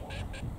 Ha ha ha!